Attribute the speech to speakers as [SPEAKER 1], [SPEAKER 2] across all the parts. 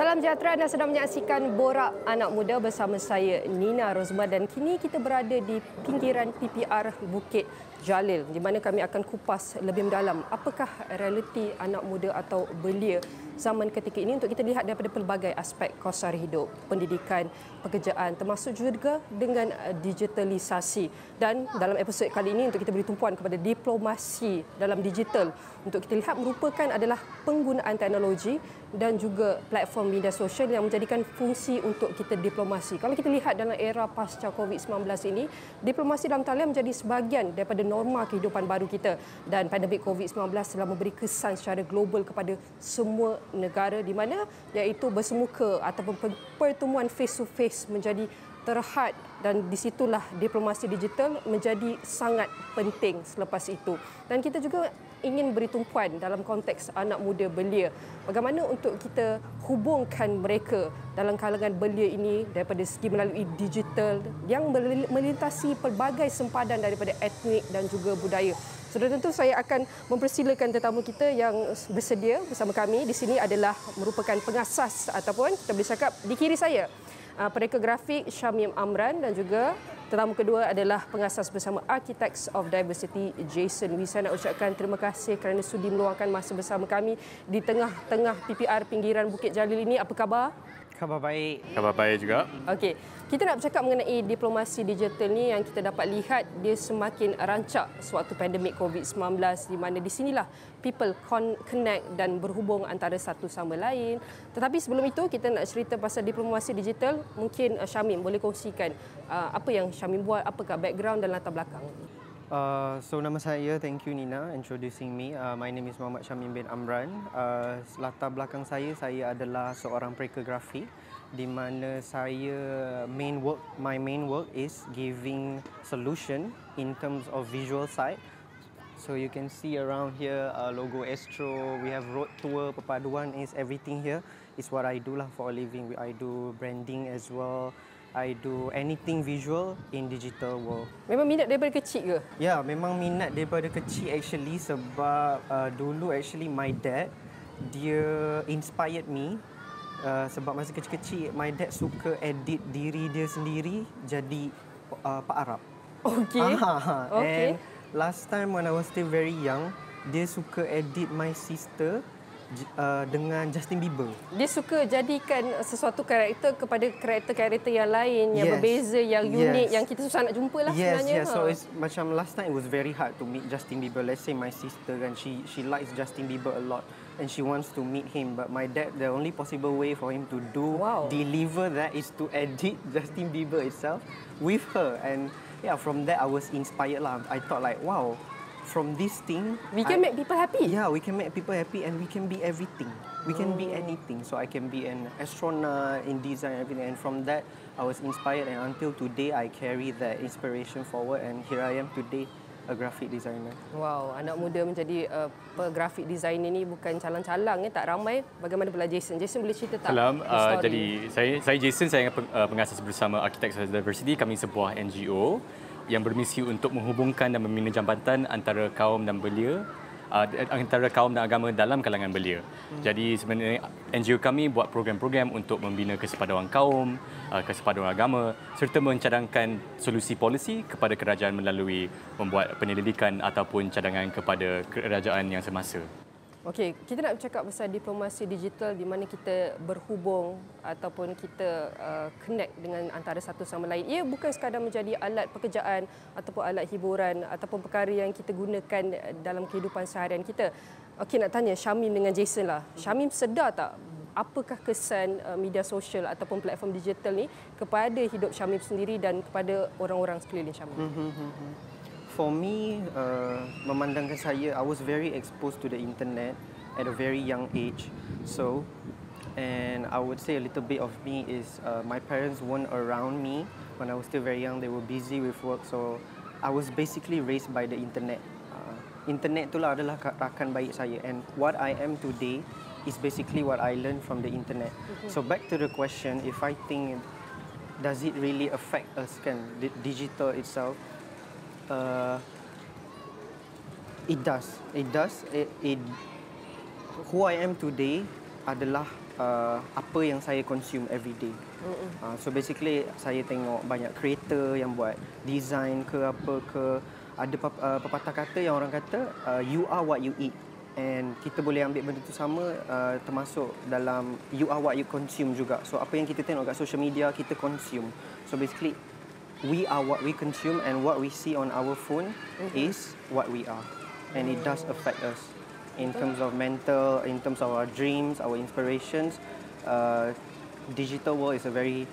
[SPEAKER 1] Salam sejahtera. Anda sedang menyaksikan Borak Anak Muda bersama saya Nina Rozma. Dan kini kita berada di pinggiran PPR Bukit Jalil di mana kami akan kupas lebih mendalam apakah realiti anak muda atau belia zaman ketika ini untuk kita lihat daripada pelbagai aspek kos hidup, pendidikan, pekerjaan termasuk juga dengan digitalisasi dan dalam episod kali ini untuk kita beri tumpuan kepada diplomasi dalam digital untuk kita lihat merupakan adalah penggunaan teknologi dan juga platform media sosial yang menjadikan fungsi untuk kita diplomasi. Kalau kita lihat dalam era pasca COVID-19 ini, diplomasi dalam talian menjadi sebahagian daripada norma kehidupan baru kita dan pandemik COVID-19 telah memberi kesan secara global kepada semua negara di mana iaitu bersemuka ataupun pertemuan face to face menjadi terhad dan di situlah diplomasi digital menjadi sangat penting selepas itu. Dan kita juga ingin beri tumpuan dalam konteks anak muda belia. Bagaimana untuk kita hubungkan mereka dalam kalangan belia ini daripada segi melalui digital yang melintasi pelbagai sempadan daripada etnik dan juga budaya. Sudah tentu saya akan mempersilakan tetamu kita yang bersedia bersama kami. Di sini adalah merupakan pengasas ataupun kita boleh cakap di kiri saya pereka grafik Syamim Amran dan juga tetamu kedua adalah pengasas bersama Architects of Diversity Jason. Saya nak ucapkan terima kasih kerana sudi meluangkan masa bersama kami di tengah-tengah PPR pinggiran Bukit Jalil ini. Apa khabar?
[SPEAKER 2] Khabar baik.
[SPEAKER 3] Khabar baik juga.
[SPEAKER 1] Okey. Kita nak bercakap mengenai diplomasi digital ni yang kita dapat lihat dia semakin rancak sewaktu pandemik COVID-19 di mana di sinilah people connect dan berhubung antara satu sama lain. Tetapi sebelum itu kita nak cerita pasal diplomasi digital, mungkin uh, Syamim boleh kongsikan uh, apa yang Syamim buat, apakah background dan latar belakang.
[SPEAKER 2] Uh, so nama saya, thank you Nina introducing me. Uh, my name is Muhammad Syamim bin Amran. Uh, latar belakang saya, saya adalah seorang pereka grafik di mana saya main work, my main work is giving solution in terms of visual side. So you can see around here uh, logo Astro, we have road tour, perpaduan is everything here. Is what I do lah for a living. I do branding as well. I do anything visual in digital world.
[SPEAKER 1] Memang minat daripada kecil ke?
[SPEAKER 2] Ya, yeah, memang minat daripada kecil actually sebab uh, dulu actually my dad dia inspired me uh, sebab masa kecil-kecil my dad suka edit diri dia sendiri jadi uh, Pak Arab.
[SPEAKER 1] Okay.
[SPEAKER 2] okay. And last time when I was still very young, dia suka edit my sister uh, dengan Justin Bieber.
[SPEAKER 1] Dia suka jadikan sesuatu karakter kepada karakter-karakter yang lain yang yes. berbeza, yang unik, yes. yang kita susah nak jumpa lah
[SPEAKER 2] yes,
[SPEAKER 1] sebenarnya.
[SPEAKER 2] Yes, yes. So it's macam last time it was very hard to meet Justin Bieber. Let's say my sister and she she likes Justin Bieber a lot and she wants to meet him. But my dad, the only possible way for him to do wow. deliver that is to edit Justin Bieber itself with her. And yeah, from that I was inspired lah. I thought like, wow, from this thing
[SPEAKER 1] we can I, make people happy
[SPEAKER 2] yeah we can make people happy and we can be everything we can oh. be anything so i can be an astronaut in design everything and from that i was inspired and until today i carry that inspiration forward and here i am today a graphic designer.
[SPEAKER 1] Wow, anak muda menjadi uh, graphic designer ni bukan calang-calang ya, tak ramai. Bagaimana pula Jason? Jason boleh cerita tak?
[SPEAKER 3] Salam, uh, jadi saya saya Jason, saya uh, pengasas bersama Architects of Diversity. Kami sebuah NGO yang bermisi untuk menghubungkan dan membina jambatan antara kaum dan belia uh, antara kaum dan agama dalam kalangan belia. Hmm. Jadi sebenarnya NGO kami buat program-program untuk membina kesepaduan kaum, uh, kesepaduan agama serta mencadangkan solusi polisi kepada kerajaan melalui membuat penyelidikan ataupun cadangan kepada kerajaan yang semasa.
[SPEAKER 1] Okey, kita nak bercakap pasal diplomasi digital di mana kita berhubung ataupun kita uh, connect dengan antara satu sama lain. Ia bukan sekadar menjadi alat pekerjaan ataupun alat hiburan ataupun perkara yang kita gunakan dalam kehidupan seharian kita. Okey, nak tanya Syamim dengan Jason lah. Syamim sedar tak apakah kesan uh, media sosial ataupun platform digital ni kepada hidup Syamim sendiri dan kepada orang-orang sekeliling Syamim? Hmm, hmm, hmm,
[SPEAKER 2] for me, uh, memandangkan saya, I was very exposed to the internet at a very young age. So, and I would say a little bit of me is uh, my parents weren't around me when I was still very young. They were busy with work. So, I was basically raised by the internet. Uh, internet itulah adalah rakan baik saya. And what I am today is basically what I learned from the internet. Mm-hmm. So, back to the question, if I think, does it really affect us, can digital itself? Uh, it does. It does. It, it, who I am today adalah uh, apa yang saya consume every day. Uh, so basically saya tengok banyak creator yang buat design ke apa ke ada uh, pepatah kata yang orang kata uh, you are what you eat and kita boleh ambil benda tu sama uh, termasuk dalam you are what you consume juga. So apa yang kita tengok kat social media kita consume. So basically we are what we consume and what we see on our phone is what we are and it does affect us in terms of mental in terms of our dreams our inspirations uh, digital world is a very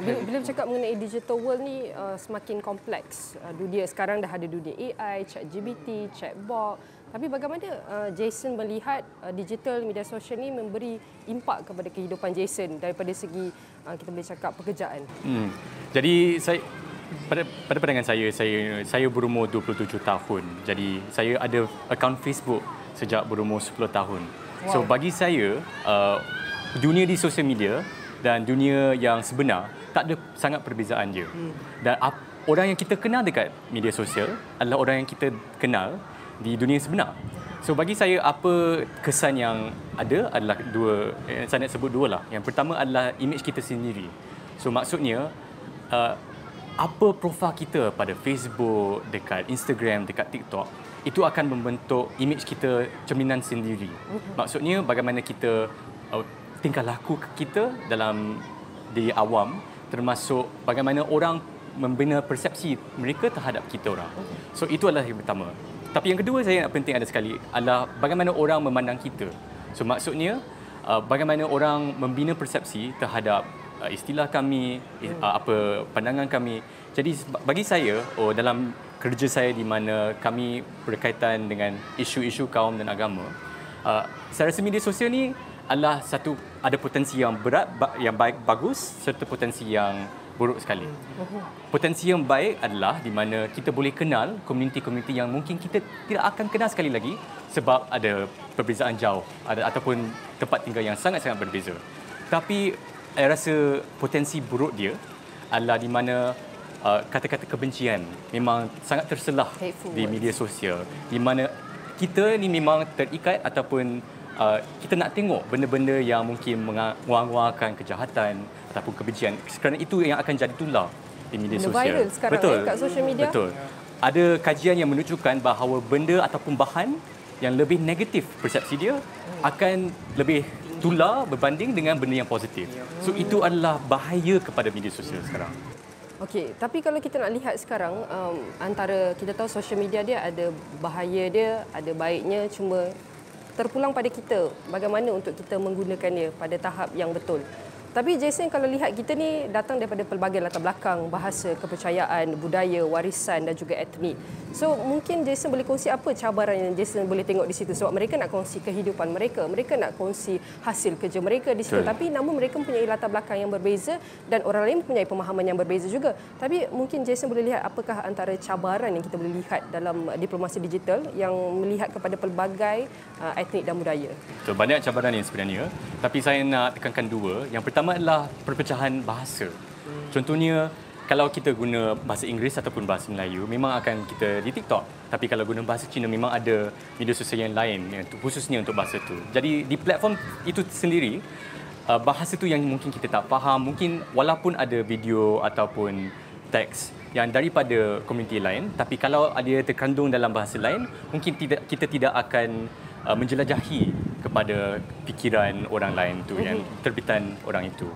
[SPEAKER 1] Bila, bila bercakap mengenai digital world ni uh, semakin kompleks. Uh, dunia sekarang dah ada dunia AI, ChatGPT, chatbot. Tapi bagaimana uh, Jason melihat uh, digital media sosial ni memberi impak kepada kehidupan Jason daripada segi uh, kita boleh cakap pekerjaan.
[SPEAKER 3] Hmm. Jadi saya pada pada pandangan saya saya saya berumur 27 tahun. Jadi saya ada akaun Facebook sejak berumur 10 tahun. Wow. So bagi saya uh, dunia di sosial media dan dunia yang sebenar tak ada sangat perbezaan je. Hmm. Dan orang yang kita kenal dekat media sosial adalah orang yang kita kenal di dunia sebenar. So bagi saya apa kesan yang ada adalah dua eh, saya nak sebut dua lah. Yang pertama adalah image kita sendiri. So maksudnya uh, apa profil kita pada Facebook, dekat Instagram, dekat TikTok itu akan membentuk image kita cerminan sendiri. Maksudnya bagaimana kita uh, tingkah laku kita dalam di awam termasuk bagaimana orang membina persepsi mereka terhadap kita orang. So itu adalah yang pertama. Tapi yang kedua saya nak penting ada sekali adalah bagaimana orang memandang kita. So maksudnya uh, bagaimana orang membina persepsi terhadap uh, istilah kami, uh, apa pandangan kami. Jadi bagi saya oh dalam kerja saya di mana kami berkaitan dengan isu-isu kaum dan agama, uh, saya rasa media sosial ni adalah satu ada potensi yang berat yang baik bagus serta potensi yang buruk sekali. Potensi yang baik adalah di mana kita boleh kenal komuniti-komuniti yang mungkin kita tidak akan kenal sekali lagi sebab ada perbezaan jauh ada ataupun tempat tinggal yang sangat-sangat berbeza. Tapi saya rasa potensi buruk dia adalah di mana uh, kata-kata kebencian memang sangat terselah
[SPEAKER 1] Hateful
[SPEAKER 3] di media sosial di mana kita ni memang terikat ataupun uh, kita nak tengok benda-benda yang mungkin menguang-uangkan kejahatan ataupun kebencian kerana itu yang akan jadi tular di media
[SPEAKER 1] Benda
[SPEAKER 3] sosial.
[SPEAKER 1] viral sekarang,
[SPEAKER 3] Betul.
[SPEAKER 1] eh, kat social media.
[SPEAKER 3] Betul. Ada kajian yang menunjukkan bahawa benda ataupun bahan yang lebih negatif persepsi dia akan lebih tular berbanding dengan benda yang positif. So itu adalah bahaya kepada media sosial sekarang.
[SPEAKER 1] Okey, tapi kalau kita nak lihat sekarang um, antara kita tahu social media dia ada bahaya dia, ada baiknya cuma terpulang pada kita bagaimana untuk kita menggunakannya pada tahap yang betul. Tapi Jason kalau lihat kita ni datang daripada pelbagai latar belakang, bahasa, kepercayaan, budaya, warisan dan juga etnik. So mungkin Jason boleh kongsi apa cabaran yang Jason boleh tengok di situ sebab mereka nak kongsi kehidupan mereka, mereka nak kongsi hasil kerja mereka di situ
[SPEAKER 3] Betul.
[SPEAKER 1] tapi namun mereka mempunyai latar belakang yang berbeza dan orang lain mempunyai pemahaman yang berbeza juga. Tapi mungkin Jason boleh lihat apakah antara cabaran yang kita boleh lihat dalam diplomasi digital yang melihat kepada pelbagai uh, etnik dan budaya.
[SPEAKER 3] So, banyak cabaran yang sebenarnya. Tapi saya nak tekankan dua. Yang pertama adalah perpecahan bahasa. Contohnya, kalau kita guna bahasa Inggeris ataupun bahasa Melayu, memang akan kita di TikTok. Tapi kalau guna bahasa Cina, memang ada media sosial yang lain, khususnya untuk bahasa tu. Jadi, di platform itu sendiri, uh, bahasa tu yang mungkin kita tak faham, mungkin walaupun ada video ataupun teks yang daripada komuniti lain, tapi kalau ada terkandung dalam bahasa lain, mungkin tidak kita tidak akan uh, menjelajahi kepada fikiran orang lain tu yang terbitan orang itu.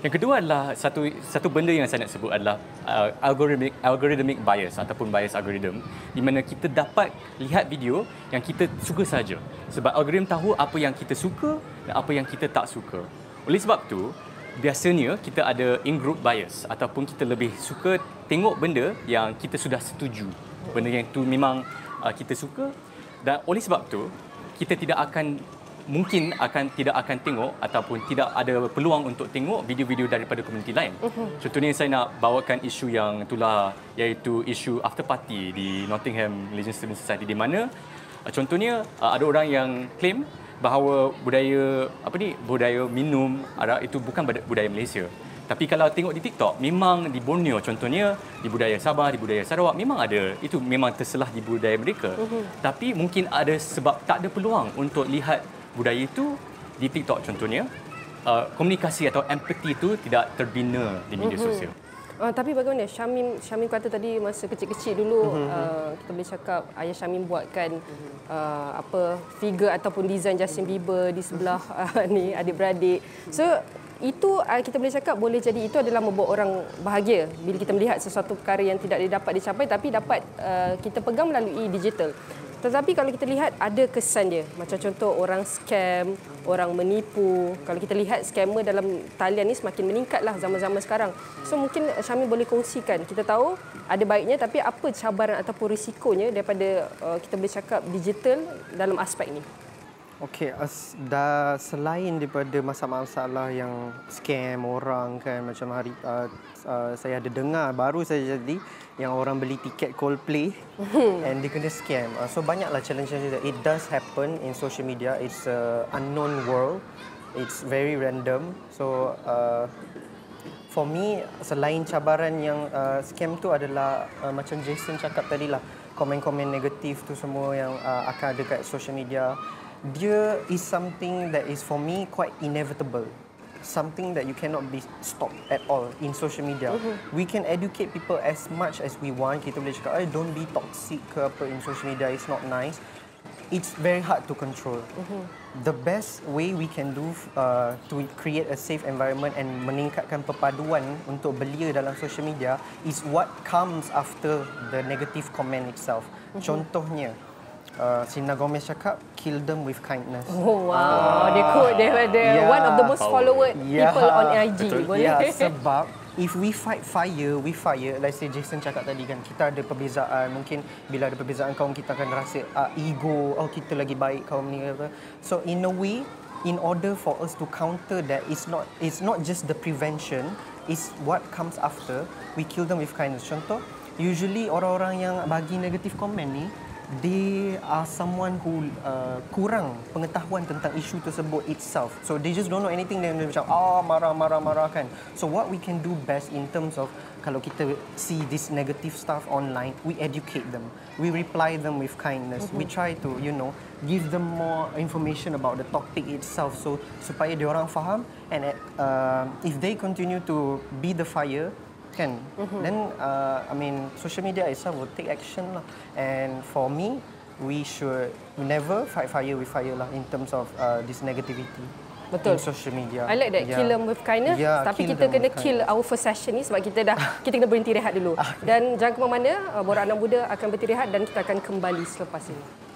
[SPEAKER 3] Yang kedua adalah satu satu benda yang saya nak sebut adalah uh, algorithmic algorithmic bias ataupun bias algorithm di mana kita dapat lihat video yang kita suka saja sebab algorithm tahu apa yang kita suka dan apa yang kita tak suka. Oleh sebab tu biasanya kita ada in-group bias ataupun kita lebih suka tengok benda yang kita sudah setuju. Benda yang tu memang uh, kita suka dan oleh sebab tu kita tidak akan mungkin akan tidak akan tengok ataupun tidak ada peluang untuk tengok video-video daripada komuniti lain. Contohnya saya nak bawakan isu yang itulah iaitu isu after party di Nottingham Legion Student Society di mana uh, contohnya uh, ada orang yang claim bahawa budaya apa ni budaya minum arak itu bukan budaya Malaysia. Tapi kalau tengok di TikTok, memang di Borneo contohnya, di budaya Sabah, di budaya Sarawak, memang ada. Itu memang terselah di budaya mereka. Tapi mungkin ada sebab tak ada peluang untuk lihat budaya itu di TikTok contohnya uh, komunikasi atau empathy itu tidak terbina di media mm-hmm. sosial.
[SPEAKER 1] Uh, tapi bagaimana Syamim Syamim kata tadi masa kecil-kecil dulu mm-hmm. uh, kita boleh cakap ayah Syamim buatkan uh, apa figure ataupun design Justin Bieber di sebelah uh, ni adik-beradik. So itu uh, kita boleh cakap boleh jadi itu adalah membuat orang bahagia bila kita melihat sesuatu perkara yang tidak dapat dicapai tapi dapat uh, kita pegang melalui digital. Tetapi kalau kita lihat ada kesan dia. Macam contoh orang scam, orang menipu. Kalau kita lihat scammer dalam talian ni semakin meningkatlah zaman-zaman sekarang. So mungkin Syamil boleh kongsikan. Kita tahu ada baiknya tapi apa cabaran ataupun risikonya daripada uh, kita boleh cakap digital dalam aspek ini?
[SPEAKER 2] Okey, dah selain daripada masalah-masalah yang scam orang kan macam hari uh, uh, saya ada dengar baru saja jadi yang orang beli tiket Coldplay and dia kena scam. Uh, so banyaklah challenge that it does happen in social media. It's a unknown world. It's very random. So uh, for me selain cabaran yang uh, scam tu adalah uh, macam Jason cakap tadi lah komen-komen negatif tu semua yang uh, akan ada kat social media dia is something that is for me quite inevitable something that you cannot be stopped at all in social media mm-hmm. we can educate people as much as we want kita boleh cakap eh don't be toxic ke apa in social media it's not nice it's very hard to control mm-hmm. the best way we can do uh, to create a safe environment and meningkatkan perpaduan untuk belia dalam social media is what comes after the negative comment itself mm-hmm. contohnya uh, Selena Gomez cakap kill them with kindness.
[SPEAKER 1] Oh wow, uh, dia quote daripada yeah. one of the most followed yeah. people on IG. Betul. Boleh?
[SPEAKER 2] Yeah, sebab if we fight fire with fire, let's say Jason cakap tadi kan, kita ada perbezaan. Mungkin bila ada perbezaan kaum kita akan rasa uh, ego, oh kita lagi baik kaum ni. So in a way, in order for us to counter that, it's not it's not just the prevention, it's what comes after. We kill them with kindness. Contoh, usually orang-orang yang bagi negatif komen ni, they are someone who uh, kurang pengetahuan tentang isu tersebut itself. So they just don't know anything dan macam ah marah marah marah kan. So what we can do best in terms of kalau kita see this negative stuff online, we educate them. We reply them with kindness. Mm-hmm. We try to you know give them more information about the topic itself so supaya dia orang faham and uh, if they continue to be the fire kan mm-hmm. then uh, I mean social media itself will take action lah and for me we should never fight fire with fire lah in terms of uh, this negativity
[SPEAKER 1] Betul.
[SPEAKER 2] In social media.
[SPEAKER 1] I like that. Yeah. Kill them with kindness. Yeah, tapi kita kena kill our first session ni sebab kita dah kita kena berhenti rehat dulu. Ah, dan jangan ke mana-mana, uh, Borak Anak Muda akan berhenti rehat dan kita akan kembali selepas ini.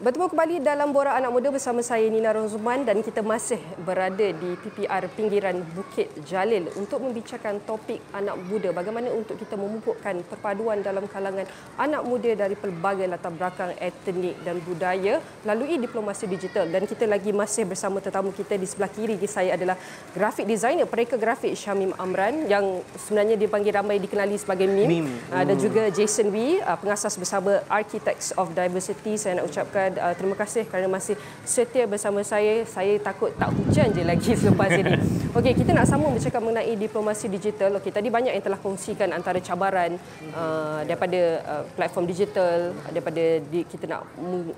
[SPEAKER 1] Bertemu kembali dalam Borak Anak Muda bersama saya Nina Rozman dan kita masih berada di PPR pinggiran Bukit Jalil untuk membicarakan topik anak muda. Bagaimana untuk kita memupukkan perpaduan dalam kalangan anak muda dari pelbagai latar belakang etnik dan budaya melalui diplomasi digital. Dan kita lagi masih bersama tetamu kita di sebelah kiri saya adalah grafik designer pereka grafik Syamim Amran yang sebenarnya dipanggil ramai dikenali sebagai Mim, Mim. Uh, dan juga Jason Wee uh, pengasas bersama Architects of Diversity. Saya nak ucapkan uh, terima kasih kerana masih setia bersama saya. Saya takut tak hujan je lagi selepas ini. Okey, kita nak sambung bercakap mengenai diplomasi digital. Okey, tadi banyak yang telah kongsikan antara cabaran uh, daripada uh, platform digital, daripada di, kita nak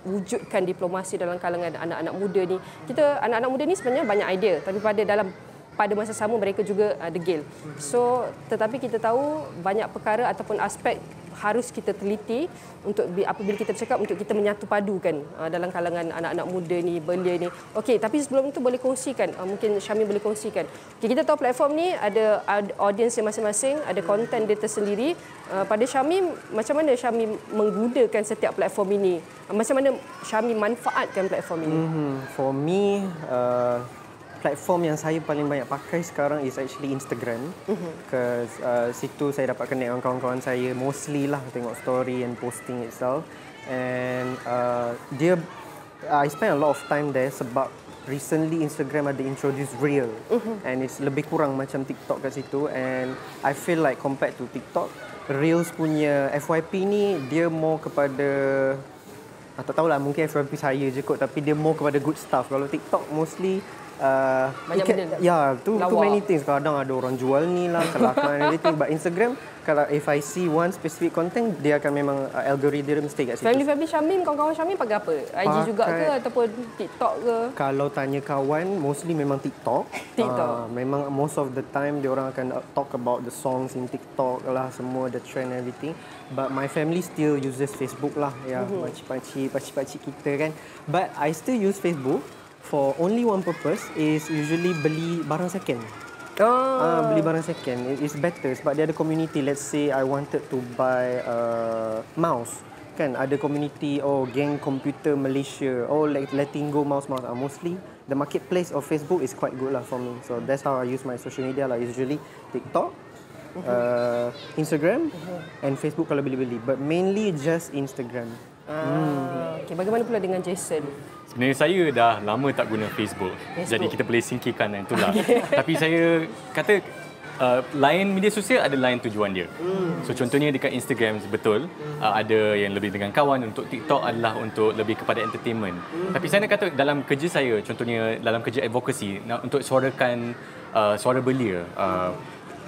[SPEAKER 1] wujudkan diplomasi dalam kalangan anak-anak muda ni. Kita anak-anak muda ni sebenarnya banyak idea, tapi pada dalam pada masa sama mereka juga uh, degil. So tetapi kita tahu banyak perkara ataupun aspek harus kita teliti untuk apabila kita bercakap untuk kita menyatu padukan uh, dalam kalangan anak-anak muda ni belia ni. Okey, tapi sebelum itu boleh kongsikan uh, mungkin Syamil boleh kongsikan. Okay, kita tahu platform ni ada audience masing-masing, ada konten dia tersendiri. Uh, pada Syamil macam mana Syamil menggunakan setiap platform ini? Uh, macam mana Syamil manfaatkan platform ini?
[SPEAKER 2] Mm-hmm. For me uh platform yang saya paling banyak pakai sekarang is actually Instagram. Mm-hmm. uh, situ saya dapat connect dengan kawan-kawan saya mostly lah tengok story and posting itself. And uh, dia, I spend a lot of time there sebab recently Instagram ada introduce Reel. Mm-hmm. And it's lebih kurang macam TikTok kat situ. And I feel like compared to TikTok, Reels punya FYP ni dia more kepada ah, tak tahulah mungkin FYP saya je kot tapi dia more kepada good stuff. Kalau TikTok mostly uh,
[SPEAKER 1] Banyak
[SPEAKER 2] can-
[SPEAKER 1] benda.
[SPEAKER 2] Ya, too, too
[SPEAKER 1] Lawa.
[SPEAKER 2] many things. Kadang ada orang jual ni lah, kelakar and everything. But Instagram, kalau if I see one specific content, dia akan memang uh, algorithm stay kat situ.
[SPEAKER 1] Family-family Syamim, kawan-kawan Syamim pakai apa? IG juga ke
[SPEAKER 2] Pakai-
[SPEAKER 1] ataupun TikTok ke?
[SPEAKER 2] Kalau tanya kawan, mostly memang TikTok.
[SPEAKER 1] TikTok.
[SPEAKER 2] Uh, memang most of the time dia orang akan uh, talk about the songs in TikTok lah, semua the trend and everything. But my family still uses Facebook lah, ya,
[SPEAKER 1] Mhm.
[SPEAKER 2] pakcik-pakcik, pakcik-pakcik kita kan. But I still use Facebook for only one purpose is usually beli barang second.
[SPEAKER 1] Oh.
[SPEAKER 2] Ah, beli barang second It- it's better sebab dia ada community. Let's say I wanted to buy a mouse. Kan ada community oh geng komputer Malaysia. Oh like letting go mouse mouse. Ah, mostly the marketplace of Facebook is quite good lah for me. So that's how I use my social media lah. Usually TikTok, uh, Instagram and Facebook kalau beli-beli. But mainly just Instagram.
[SPEAKER 1] Ah, okay. Bagaimana pula dengan Jason?
[SPEAKER 3] Sebenarnya saya dah lama tak guna Facebook.
[SPEAKER 1] Facebook.
[SPEAKER 3] Jadi kita boleh singkirkan yang itulah. Tapi saya kata uh, lain media sosial ada lain tujuan dia. So contohnya dekat Instagram betul uh, ada yang lebih dengan kawan untuk TikTok adalah untuk lebih kepada entertainment. Tapi saya nak kata dalam kerja saya contohnya dalam kerja advocacy nak untuk suarakan uh, suara belia uh,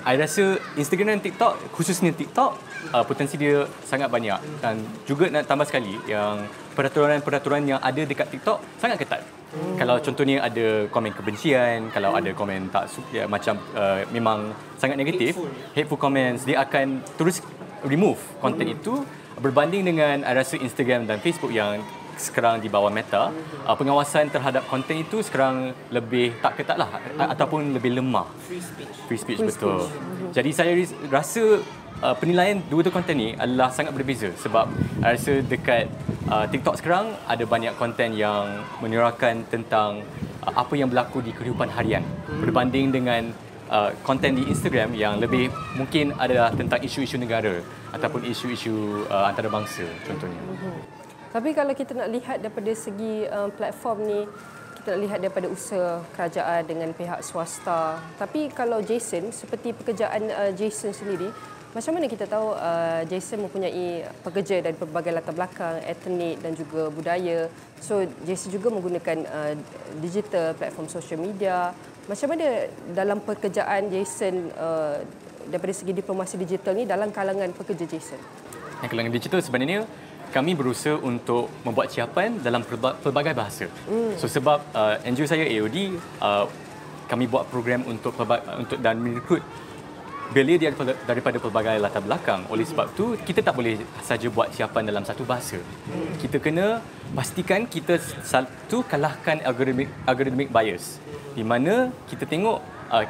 [SPEAKER 3] I rasa Instagram dan TikTok, khususnya TikTok, uh, potensi dia sangat banyak. Dan juga nak tambah sekali yang peraturan-peraturan yang ada dekat TikTok sangat ketat. Hmm. Kalau contohnya ada komen kebencian, kalau ada komen tak ya, macam uh, memang sangat negatif, hateful. hateful comments, dia akan terus remove konten hmm. itu berbanding dengan I rasa Instagram dan Facebook yang sekarang di bawah Meta, uh, pengawasan terhadap konten itu sekarang lebih tak ketat lah a- ataupun lebih lemah. Free speech. Free speech,
[SPEAKER 1] Free
[SPEAKER 3] betul.
[SPEAKER 1] speech.
[SPEAKER 3] Jadi saya rasa uh, penilaian dua-dua konten ni adalah sangat berbeza sebab I rasa dekat uh, TikTok sekarang ada banyak konten yang menyuarakan tentang uh, apa yang berlaku di kehidupan harian berbanding dengan uh, konten di Instagram yang lebih mungkin adalah tentang isu-isu negara ataupun isu-isu uh, antarabangsa contohnya.
[SPEAKER 1] Tapi kalau kita nak lihat daripada segi um, platform ni, kita nak lihat daripada usaha kerajaan dengan pihak swasta. Tapi kalau Jason, seperti pekerjaan uh, Jason sendiri, macam mana kita tahu uh, Jason mempunyai pekerja dari pelbagai latar belakang, etnik dan juga budaya. So Jason juga menggunakan uh, digital platform social media. Macam mana dalam pekerjaan Jason uh, daripada segi diplomasi digital ni dalam kalangan pekerja Jason?
[SPEAKER 3] Yang kalangan digital sebenarnya kami berusaha untuk membuat siapan dalam pelba- pelbagai bahasa. Mm. So sebab uh, NGO saya AOD uh, kami buat program untuk untuk dan merekrut belia daripada, daripada pelbagai latar belakang. Oleh sebab tu kita tak boleh saja buat siapan dalam satu bahasa. Kita kena pastikan kita satu kalahkan algorithmic algorithmic bias. Di mana kita tengok uh,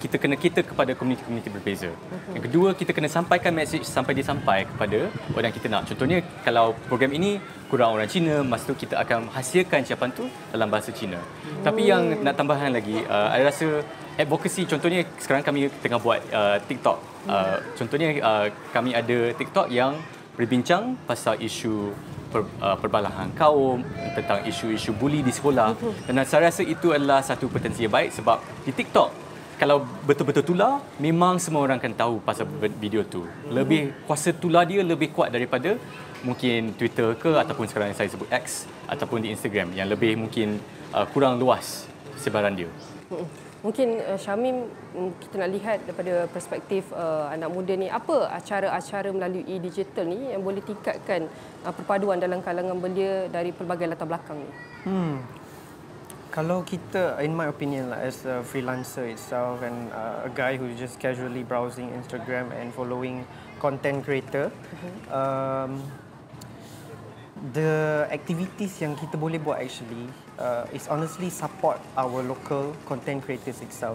[SPEAKER 3] kita kena kita kepada komuniti-komuniti berbeza. Yang kedua, kita kena sampaikan message sampai dia sampai kepada orang yang kita nak. Contohnya, kalau program ini kurang orang Cina, masa tu kita akan hasilkan siapan tu dalam bahasa Cina. Tapi yang nak tambahan lagi, uh, I rasa advocacy, contohnya sekarang kami tengah buat uh, TikTok. Uh, contohnya, uh, kami ada TikTok yang berbincang pasal isu per, uh, perbalahan kaum, tentang isu-isu buli di sekolah. Dan saya rasa itu adalah satu potensi yang baik sebab di TikTok kalau betul-betul tular, memang semua orang akan tahu pasal video tu. Lebih kuasa tular dia lebih kuat daripada mungkin Twitter ke ataupun sekarang yang saya sebut X ataupun di Instagram yang lebih mungkin uh, kurang luas sebaran dia.
[SPEAKER 1] Mungkin uh, Syamim mm, kita nak lihat daripada perspektif uh, anak muda ni apa acara-acara melalui digital ni yang boleh tingkatkan uh, perpaduan dalam kalangan belia dari pelbagai latar belakang ni.
[SPEAKER 2] Hmm. Kalau kita, in my opinion, lah, as a freelancer itself and uh, a guy who's just casually browsing Instagram and following content creator, um, the activities yang kita boleh buat actually uh, is honestly support our local content creators itself.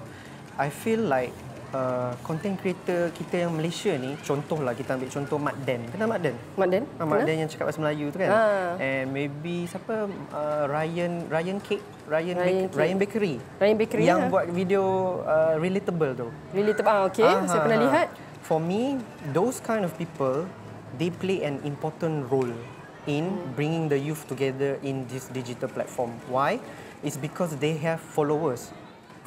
[SPEAKER 2] I feel like uh, content creator kita yang Malaysia ni, contohlah kita ambil contoh Mat Dan. Kenal Mat Dan?
[SPEAKER 1] Mak Den?
[SPEAKER 2] Ah, Mak Dan yang cakap bahasa Melayu tu kan.
[SPEAKER 1] Ah.
[SPEAKER 2] And maybe siapa uh, Ryan Ryan Cake, Ryan
[SPEAKER 1] Ryan
[SPEAKER 2] Ryan,
[SPEAKER 1] Cake.
[SPEAKER 2] Ryan Bakery.
[SPEAKER 1] Ryan Bakery
[SPEAKER 2] yang
[SPEAKER 1] lah.
[SPEAKER 2] buat video uh, relatable tu.
[SPEAKER 1] Tebak. Ah, okey,
[SPEAKER 2] Ah,
[SPEAKER 1] saya
[SPEAKER 2] ah,
[SPEAKER 1] pernah
[SPEAKER 2] ah.
[SPEAKER 1] lihat.
[SPEAKER 2] For me, those kind of people, they play an important role in bringing the youth together in this digital platform. Why? It's because they have followers.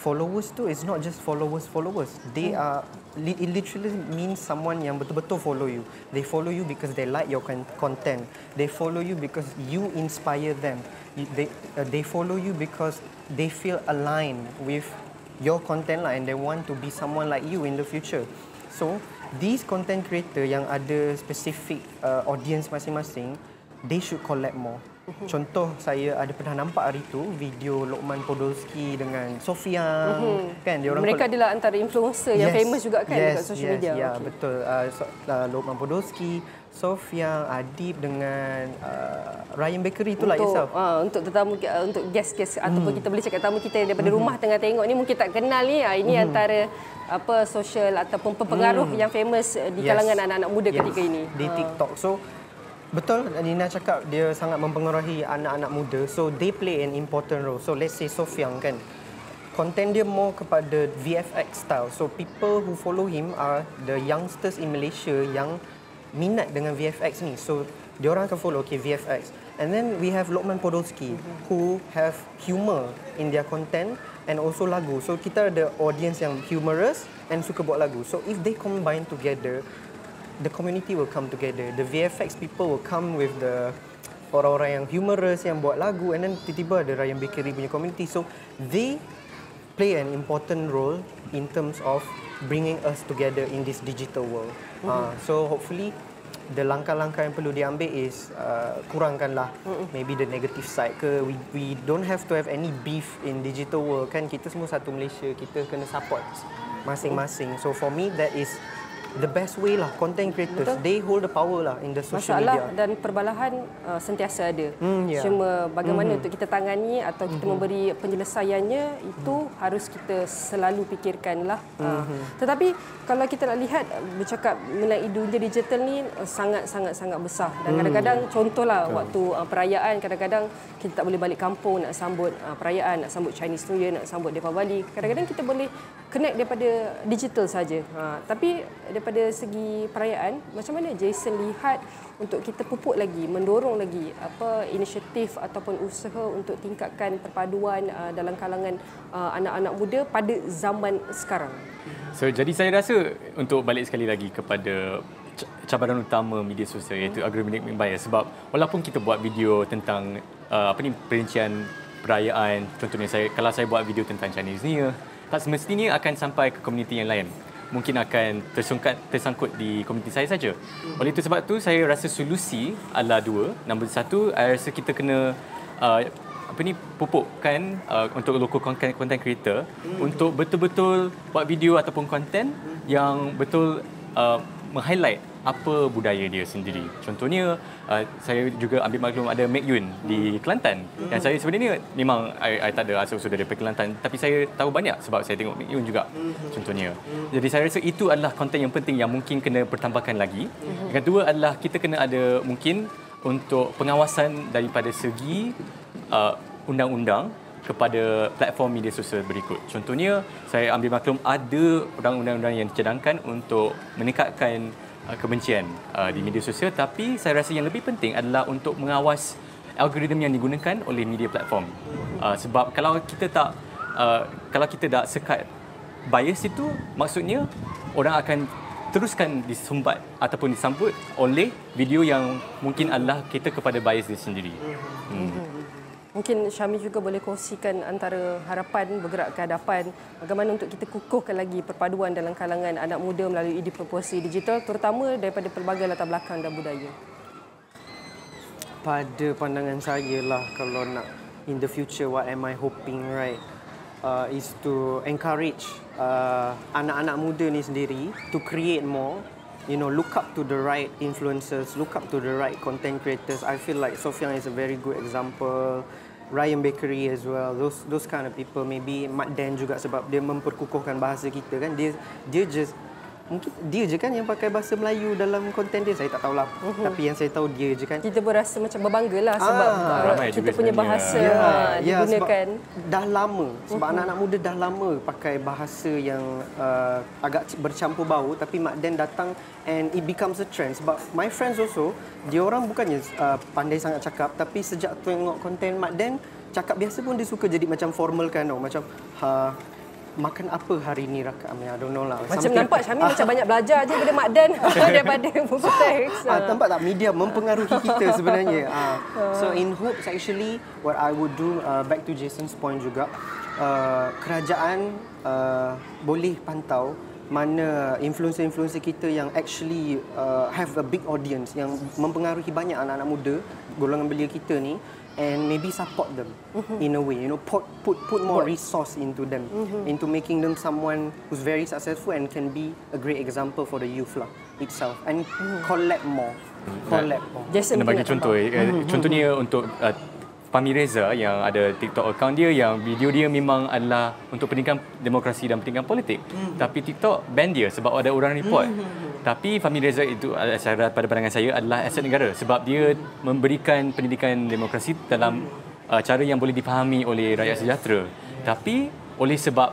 [SPEAKER 2] Followers tu is not just followers followers. They
[SPEAKER 1] Hmm.
[SPEAKER 2] are it literally means someone yang betul-betul follow you. They follow you because they like your con- content. They follow you because you inspire them. They uh, they follow you because they feel aligned with your content lah and they want to be someone like you in the future. So these content creator yang ada specific uh, audience masing-masing, they should collab more. Contoh saya ada pernah nampak hari tu video Lokman Podolski dengan Sofia kan dia orang
[SPEAKER 1] Mereka adalah antara influencer yang famous juga kan
[SPEAKER 2] yes,
[SPEAKER 1] dekat social
[SPEAKER 2] yes,
[SPEAKER 1] media.
[SPEAKER 2] Ya,
[SPEAKER 1] Okey.
[SPEAKER 2] betul. Uh, so, uh, Lokman Podolski, Sofia, Adib dengan uh, Ryan Bakery itulah
[SPEAKER 1] untuk
[SPEAKER 2] itself.
[SPEAKER 1] uh, untuk tetamu uh, untuk guest-guest hmm. ataupun kita boleh cakap tamu kita yang daripada hmm. rumah tengah tengok ni mungkin tak kenal ni uh, ini hmm. antara apa social ataupun pengaruh hmm. yang famous uh, di
[SPEAKER 2] Yes.
[SPEAKER 1] kalangan anak-anak muda ketika ini.
[SPEAKER 2] Di. TikTok. So betul Nina cakap dia sangat mempengaruhi anak-anak muda. So they play an important role. So let's say Sofian kan. Content dia more kepada VFX style. So people who follow him are the youngsters in Malaysia yang minat dengan VFX ni. So dia orang akan follow okay VFX. And then we have Lokman Podolski who have humor in their content and also lagu. So kita ada audience yang humorous and suka buat lagu. So if they combine together, the community will come together. The VFX people will come with the orang-orang yang humorous yang buat lagu and then tiba-tiba ada Ryan Bakery punya community. So they play an important role in terms of bringing us together in this digital world. Mm-hmm. Uh, so hopefully the langkah-langkah yang perlu diambil is uh, kurangkanlah mm-hmm. maybe the negative side ke we we don't have to have any beef in digital world kan kita semua satu Malaysia kita kena support masing-masing. So for me that is the best way lah content creators
[SPEAKER 1] Betul.
[SPEAKER 2] they hold the power lah in the social
[SPEAKER 1] Masalah
[SPEAKER 2] media.
[SPEAKER 1] dan perbalahan uh, sentiasa ada.
[SPEAKER 2] Hmm, ya.
[SPEAKER 1] Cuma bagaimana untuk kita tangani atau kita memberi penyelesaiannya itu harus kita selalu fikirkanlah. Uh, tetapi kalau kita nak lihat uh, bercakap mengenai dunia digital ni uh, sangat sangat sangat besar dan kadang-kadang contohlah waktu uh, perayaan kadang-kadang kita tak boleh balik kampung nak sambut uh, perayaan, nak sambut Chinese New Year, nak sambut Deepavali. Kadang-kadang kita boleh connect daripada digital saja. Ha, tapi daripada segi perayaan, macam mana Jason lihat untuk kita pupuk lagi, mendorong lagi apa inisiatif ataupun usaha untuk tingkatkan perpaduan uh, dalam kalangan uh, anak-anak muda pada zaman sekarang.
[SPEAKER 3] So jadi saya rasa untuk balik sekali lagi kepada cabaran utama media sosial iaitu algorithmic bias sebab walaupun kita buat video tentang uh, apa ni perincian perayaan contohnya saya kalau saya buat video tentang Chinese New Year tak semestinya akan sampai ke komuniti yang lain mungkin akan tersungkat tersangkut di komuniti saya saja. Oleh itu sebab tu saya rasa solusi adalah dua. Nombor satu, saya rasa kita kena uh, apa ni pupukkan uh, untuk local content, content creator hmm. untuk betul-betul buat video ataupun konten hmm. yang betul uh, meng-highlight apa budaya dia sendiri. Contohnya uh, saya juga ambil maklum ada Mek Yun di Kelantan. Hmm. Dan saya sebenarnya memang I, I tak ada asal usul dari Kelantan tapi saya tahu banyak sebab saya tengok Mek Yun juga hmm. contohnya. Hmm. Jadi saya rasa itu adalah konten yang penting yang mungkin kena pertambahkan lagi. Hmm. Yang kedua adalah kita kena ada mungkin untuk pengawasan daripada segi uh, undang-undang kepada platform media sosial berikut. Contohnya, saya ambil maklum ada undang-undang yang dicadangkan untuk meningkatkan uh, kebencian uh, di media sosial tapi saya rasa yang lebih penting adalah untuk mengawas algoritma yang digunakan oleh media platform. Uh, sebab kalau kita tak uh, kalau kita tak sekat bias itu maksudnya orang akan teruskan disumbat ataupun disambut oleh video yang mungkin adalah kita kepada bias dia sendiri. Hmm.
[SPEAKER 1] Mungkin Syami juga boleh kongsikan antara harapan bergerak ke hadapan bagaimana untuk kita kukuhkan lagi perpaduan dalam kalangan anak muda melalui diproporsi digital terutama daripada pelbagai latar belakang dan budaya.
[SPEAKER 2] pada pandangan saya lah kalau nak in the future what am I hoping right? Uh, is to encourage uh, anak-anak muda ni sendiri to create more you know look up to the right influencers look up to the right content creators. I feel like Sofian is a very good example Ryan Bakery as well. Those those kind of people maybe Mat Dan juga sebab dia memperkukuhkan bahasa kita kan. Dia dia just mungkin dia je kan yang pakai bahasa Melayu dalam konten dia saya tak tahulah uh-huh. tapi yang saya tahu dia je kan
[SPEAKER 1] Kita pun rasa macam berbangga lah sebab
[SPEAKER 2] Ah,
[SPEAKER 3] ramai
[SPEAKER 1] kita
[SPEAKER 3] juga
[SPEAKER 1] punya bahasa
[SPEAKER 2] Ya,
[SPEAKER 1] uh,
[SPEAKER 2] ya,
[SPEAKER 1] digunakan.
[SPEAKER 2] dah lama sebab uh-huh. anak-anak muda dah lama pakai bahasa yang uh, agak bercampur bau tapi Mak Dan datang and it becomes a trend sebab my friends also dia orang bukannya uh, pandai sangat cakap tapi sejak tengok konten Mak Dan cakap biasa pun dia suka jadi macam formal kan tau macam ha makan apa hari ni Raka? Mean, I don't know lah.
[SPEAKER 1] Macam Something. nampak Syamil macam banyak belajar je daripada Mak Dan daripada buku teks.
[SPEAKER 2] Ah, nampak tak media mempengaruhi kita sebenarnya. Ah, so in hopes actually what I would do uh, back to Jason's point juga uh, kerajaan uh, boleh pantau mana influencer-influencer kita yang actually uh, have a big audience yang mempengaruhi banyak anak-anak muda golongan belia kita ni and maybe support them mm-hmm. in a way you know put put put more resource into them mm-hmm. into making them someone who's very successful and can be a great example for the youth lah itself and mm-hmm. collect more collect more
[SPEAKER 3] Jason bagi contoh eh, mm-hmm. contohnya untuk uh, Pami Reza yang ada TikTok account dia yang video dia memang adalah untuk pendidikan demokrasi dan pendidikan politik. Mm-hmm. Tapi TikTok ban dia sebab ada orang report. Mm-hmm. Tapi Pami Reza itu secara pada pandangan saya adalah aset negara sebab dia memberikan pendidikan demokrasi dalam uh, cara yang boleh dipahami oleh rakyat sejahtera. Tapi oleh sebab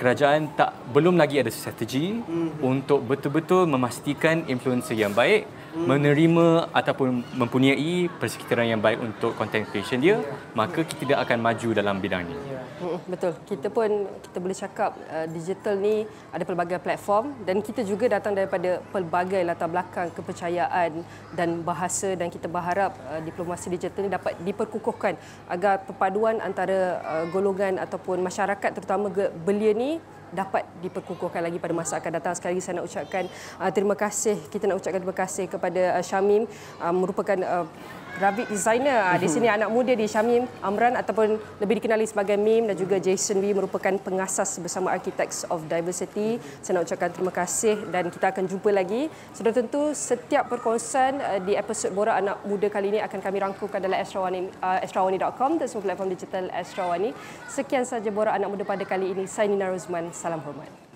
[SPEAKER 3] kerajaan tak belum lagi ada strategi mm-hmm. untuk betul-betul memastikan influencer yang baik hmm. menerima ataupun mempunyai persekitaran yang baik untuk content creation dia, yeah. maka kita tidak akan maju dalam bidang. Yeah.
[SPEAKER 1] Hmm, betul. Kita pun kita boleh cakap uh, digital ni ada pelbagai platform dan kita juga datang daripada pelbagai latar belakang kepercayaan dan bahasa dan kita berharap uh, diplomasi digital ni dapat diperkukuhkan agar perpaduan antara uh, golongan ataupun masyarakat terutama belia ni dapat diperkukuhkan lagi pada masa akan datang. Sekali lagi saya nak ucapkan uh, terima kasih. Kita nak ucapkan terima kasih kepada uh, Syamim uh, merupakan uh, graphic designer. Uh, di sini anak muda di Syamim Amran ataupun lebih dikenali sebagai Mim dan juga Jason Wee merupakan pengasas bersama Architects of Diversity. Saya nak ucapkan terima kasih dan kita akan jumpa lagi. Sudah tentu setiap perkongsian uh, di episod Borak Anak Muda kali ini akan kami rangkumkan dalam astrawani, uh, astrawani.com dan semua platform digital Astrawani. Sekian saja Borak Anak Muda pada kali ini. Saya Nina Rozman. Salam hormat.